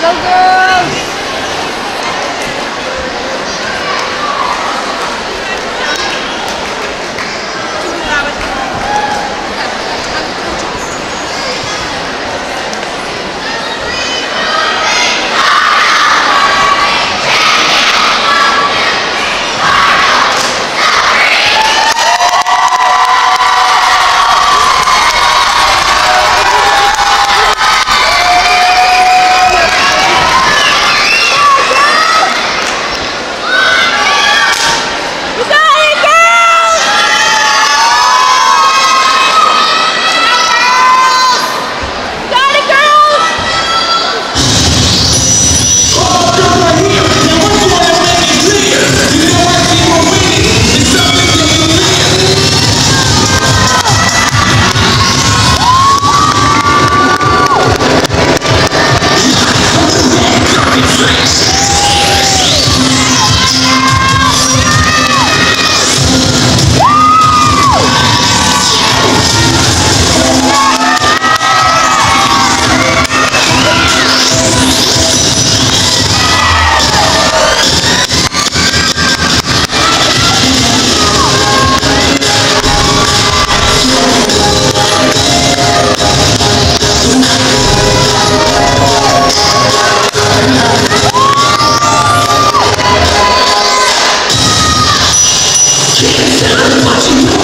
Go girls! Yeah.